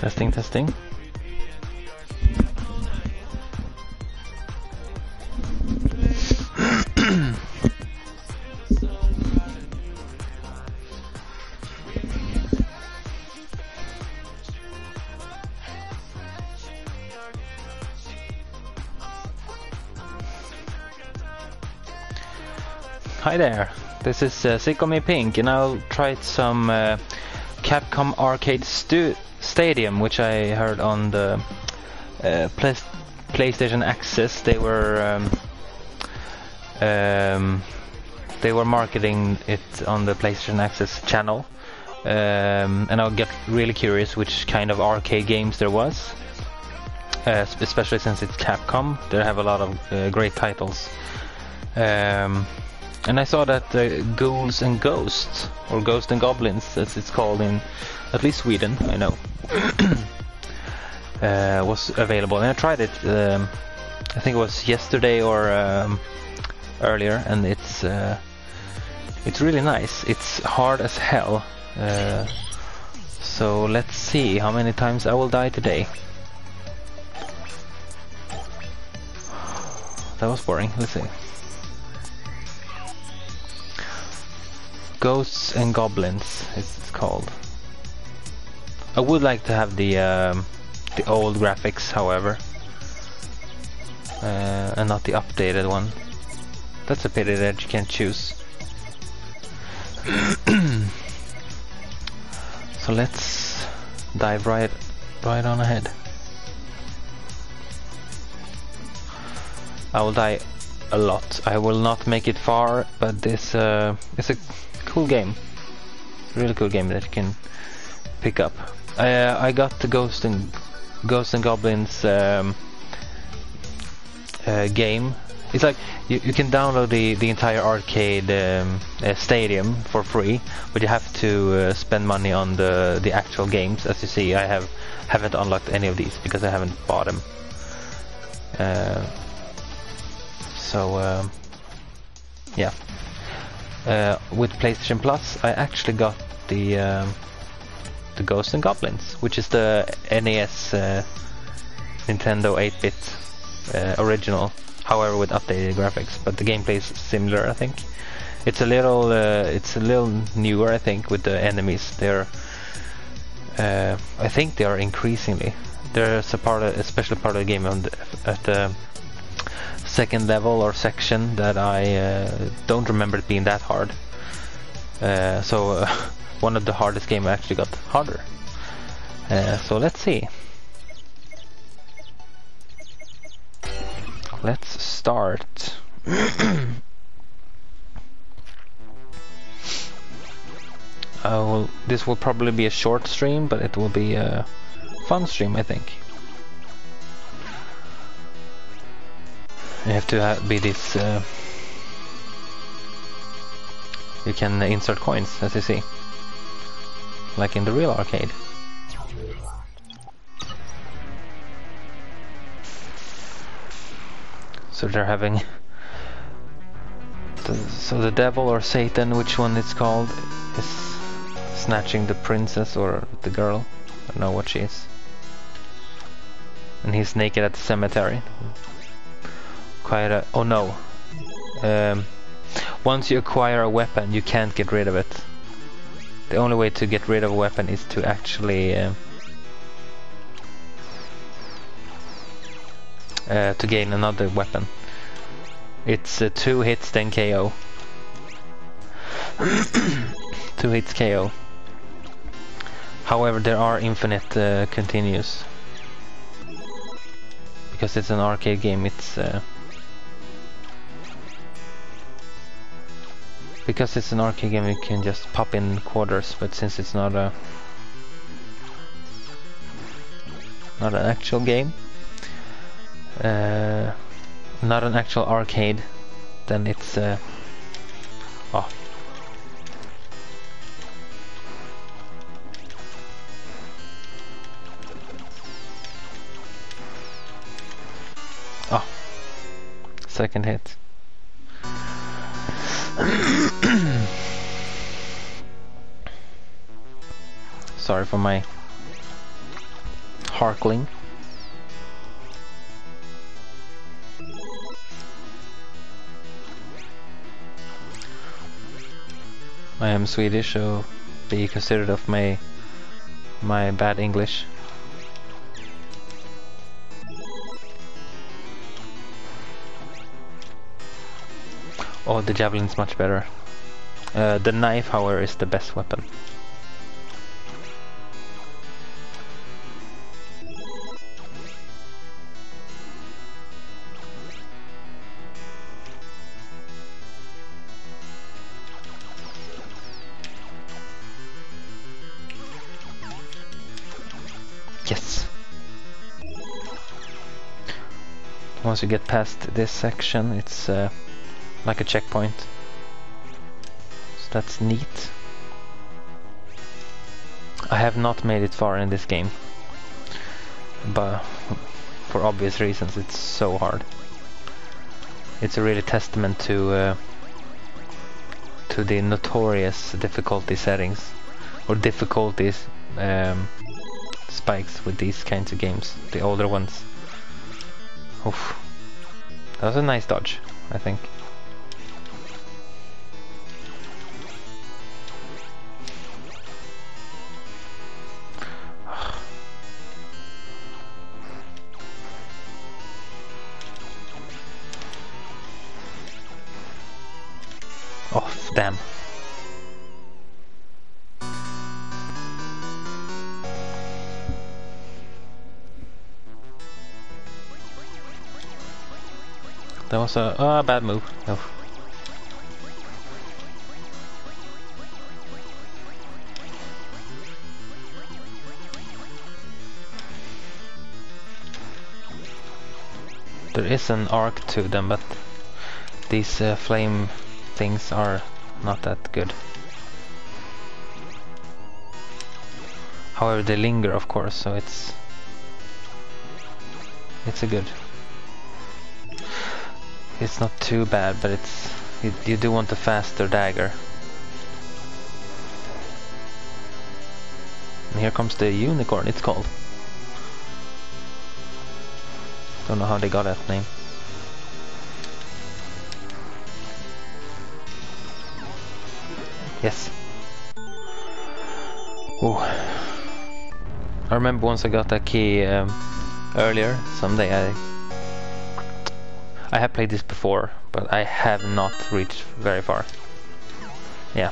Testing, testing. Hi there, this is uh, SickleMePink and I'll try some uh, Capcom Arcade Stu Stadium which I heard on the uh, Play PlayStation Access. They were um, um, they were marketing it on the PlayStation Access channel um, and I'll get really curious which kind of arcade games there was. Uh, especially since it's Capcom, they have a lot of uh, great titles. Um, and I saw that uh, Ghouls and Ghosts, or Ghosts and Goblins as it's called in at least Sweden, I know, uh, was available. And I tried it, um, I think it was yesterday or um, earlier, and it's uh, it's really nice. It's hard as hell. Uh, so let's see how many times I will die today. That was boring. Let's see. Ghosts and Goblins, it's called. I would like to have the um, the old graphics, however, uh, and not the updated one. That's a pity that you can't choose. so let's dive right right on ahead. I will die a lot. I will not make it far, but this uh, is a cool game. Really cool game that you can pick up. Uh, I got the Ghost and Ghosts and Goblins um, uh, game. It's like you, you can download the, the entire arcade um, uh, stadium for free, but you have to uh, spend money on the the actual games. As you see, I have haven't unlocked any of these because I haven't bought them. Uh, so um, yeah. Uh, with PlayStation Plus, I actually got the um, the Ghosts and Goblins, which is the NES uh, Nintendo 8-bit uh, original, however with updated graphics. But the gameplay is similar, I think. It's a little uh, it's a little newer, I think, with the enemies. They're uh, I think they are increasingly. There's a part, of, especially part of the game on the, at the second level or section that I uh, don't remember it being that hard. Uh, so uh, one of the hardest game actually got harder. Uh, so let's see. Let's start. will, this will probably be a short stream, but it will be a fun stream, I think. You have to be this... Uh, you can insert coins, as you see. Like in the real arcade. So they're having... The, so the devil or Satan, which one it's called, is snatching the princess or the girl. I don't know what she is. And he's naked at the cemetery quite a... Oh no. Um, once you acquire a weapon, you can't get rid of it. The only way to get rid of a weapon is to actually... Uh, uh, to gain another weapon. It's uh, two hits then KO. two hits KO. However, there are infinite uh, continues. Because it's an arcade game, it's... Uh, because it's an arcade game you can just pop in quarters but since it's not a not an actual game uh, not an actual arcade then it's uh, oh. Oh. Second hit Sorry for my Harkling. I am Swedish, so be considerate of my my bad English. Oh, the javelin's much better. Uh, the knife, however, is the best weapon. Yes. Once you get past this section, it's uh, like a checkpoint. So that's neat. I have not made it far in this game. But for obvious reasons, it's so hard. It's a really testament to uh, to the notorious difficulty settings or difficulties um, spikes with these kinds of games, the older ones. Oof. That was a nice dodge, I think. Was a uh, bad move. Oh. There is an arc to them, but these uh, flame things are not that good. However, they linger, of course, so it's it's a good. It's not too bad, but it's you, you do want a faster dagger. And here comes the unicorn. It's called. Don't know how they got that name. Yes. Oh. I remember once I got that key um, earlier. Someday I I have played this before, but I have not reached very far. Yeah,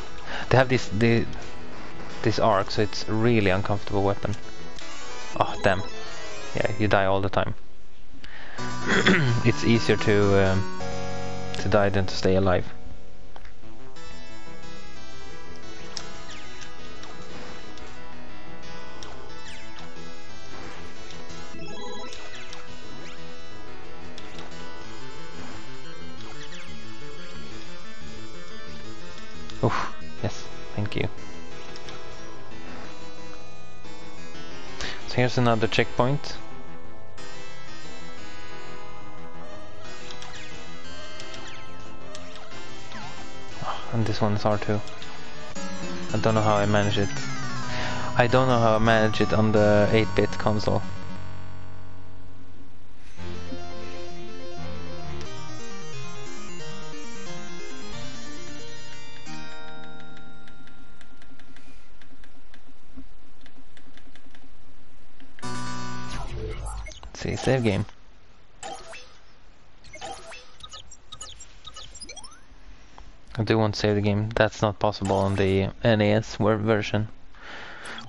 they have this the this arc, so it's really uncomfortable weapon. Oh damn! Yeah, you die all the time. it's easier to um, to die than to stay alive. Oh, yes, thank you. So here's another checkpoint. Oh, and this one's is R2. I don't know how I manage it. I don't know how I manage it on the 8-bit console. See, save game. I do want to save the game. That's not possible on the NES version.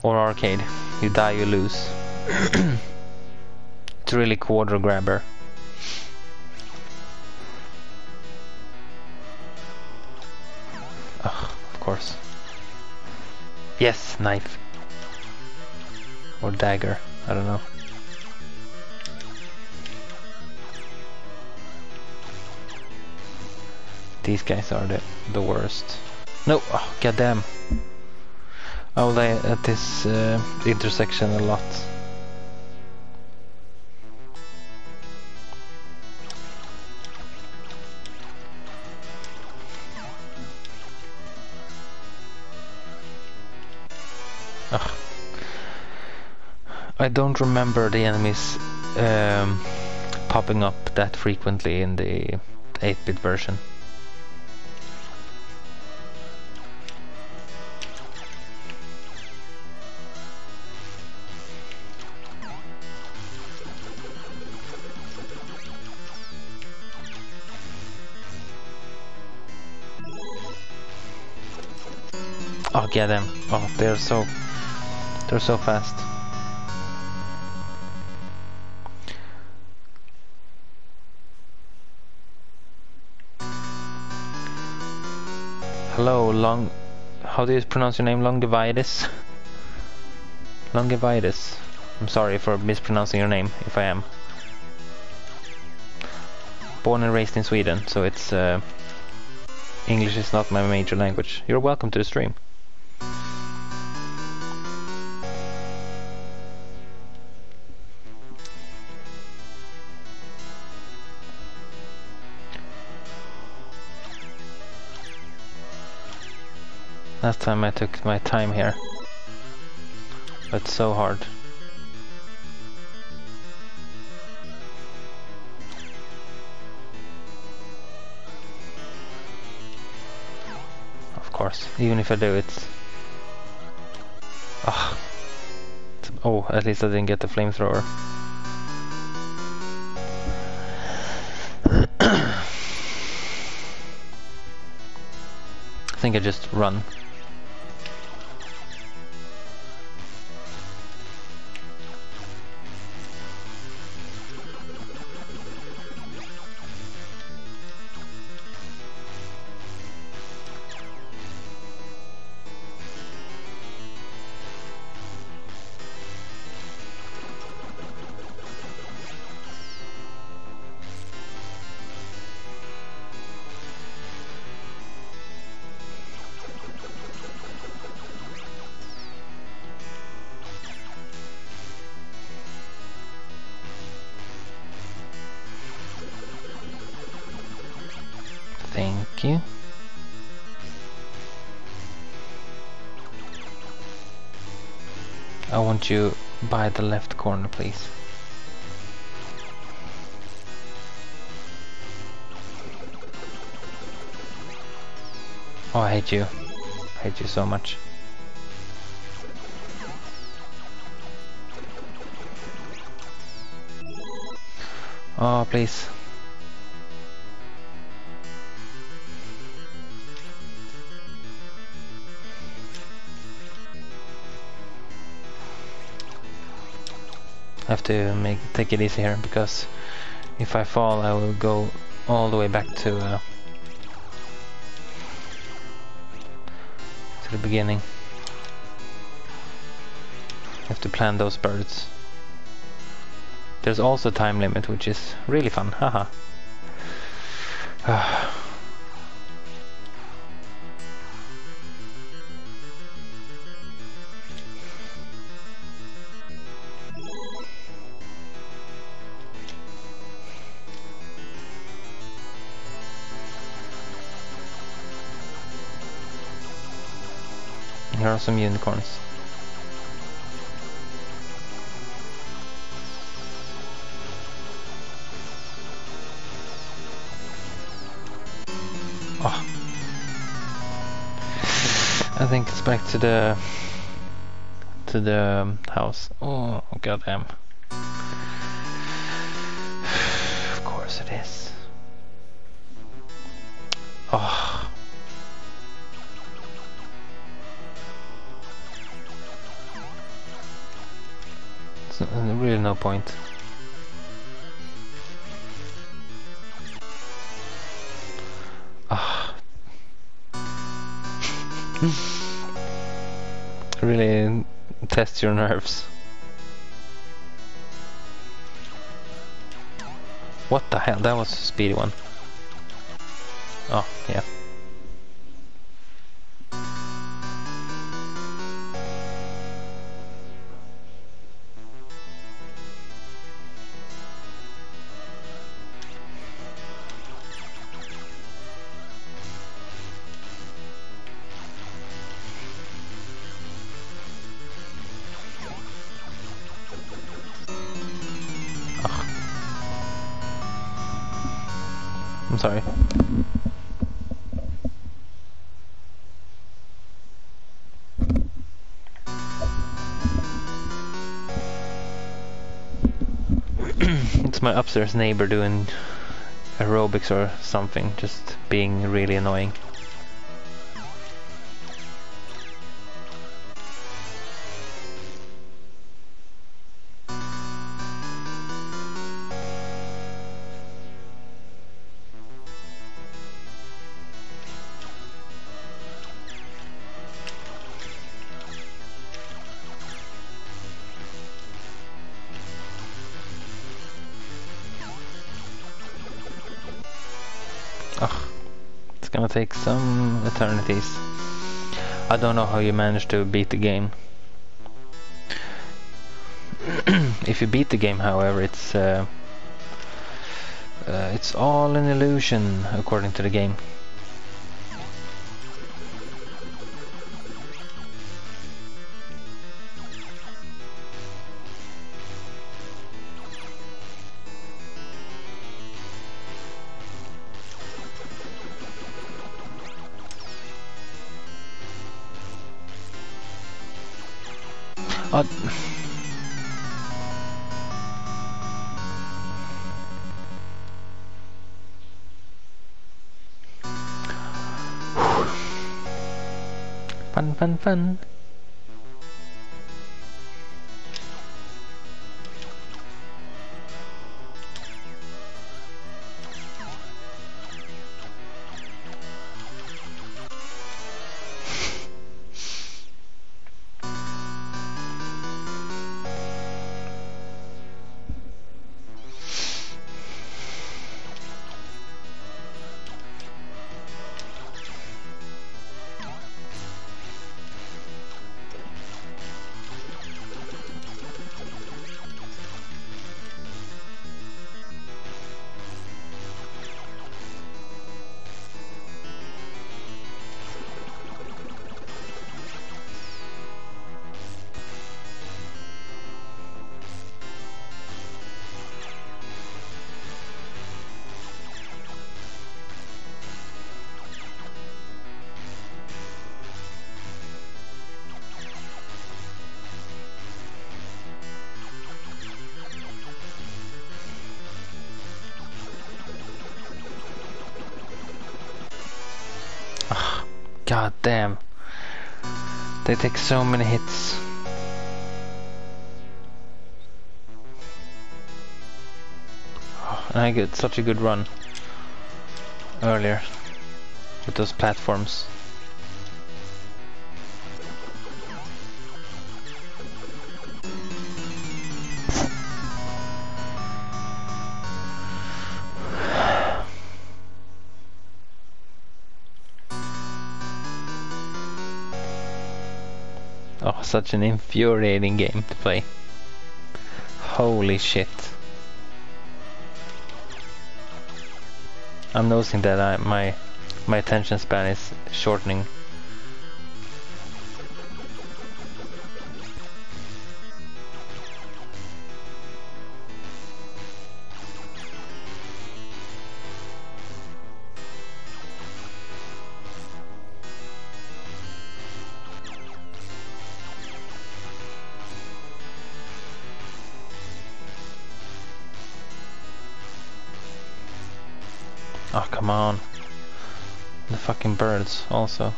Or arcade. You die, you lose. it's really quarter grabber. Ugh, of course. Yes, knife. Or dagger, I don't know. These guys are the, the worst. No, oh, goddamn. I will die at this uh, intersection a lot. Ugh. I don't remember the enemies um, popping up that frequently in the 8-bit version. Oh, get them! Oh, they're so, they're so fast. Hello, Long... How do you pronounce your name? Longivitis? Longivitis. I'm sorry for mispronouncing your name, if I am. Born and raised in Sweden, so it's... Uh, English is not my major language. You're welcome to the stream. Last time I took my time here. But so hard. Of course, even if I do it. Oh. oh, at least I didn't get the flamethrower. I think I just run. You I want you by the left corner, please? Oh, I hate you. I hate you so much. Oh, please. I have to make take it easy here because if I fall I will go all the way back to uh, to the beginning. I have to plan those birds. There's also time limit which is really fun, haha. Here are some unicorns. Oh. I think it's back to the to the house. Oh goddamn. Of course it is. No point. Ah. really test your nerves. What the hell? That was a speedy one. Oh, yeah. I'm sorry. it's my upstairs neighbor doing aerobics or something, just being really annoying. Take some eternities. I don't know how you managed to beat the game. if you beat the game, however, it's uh, uh, it's all an illusion according to the game. Uh, fun, fun, fun. God damn. They take so many hits. Oh, and I get such a good run earlier with those platforms. Oh, such an infuriating game to play. Holy shit. I'm noticing that I, my my attention span is shortening Oh, come on. The fucking birds also.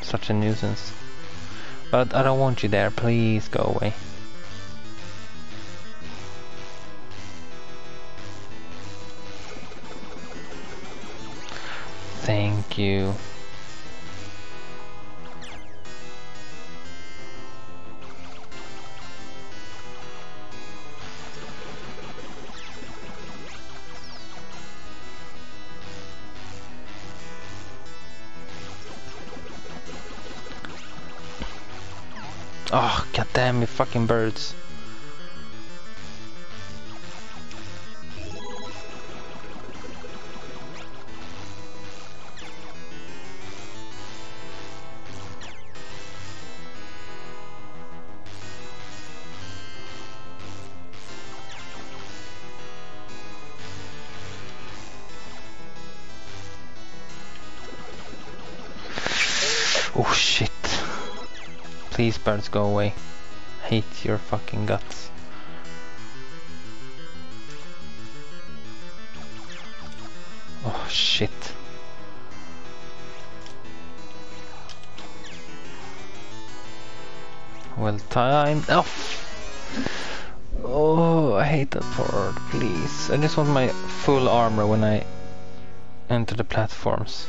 Such a nuisance. But I don't want you there, please go away. Oh, goddamn you fucking birds. Birds go away. Hate your fucking guts. Oh shit. Well timed. Oh. Oh, I hate that part. Please. I just want my full armor when I enter the platforms.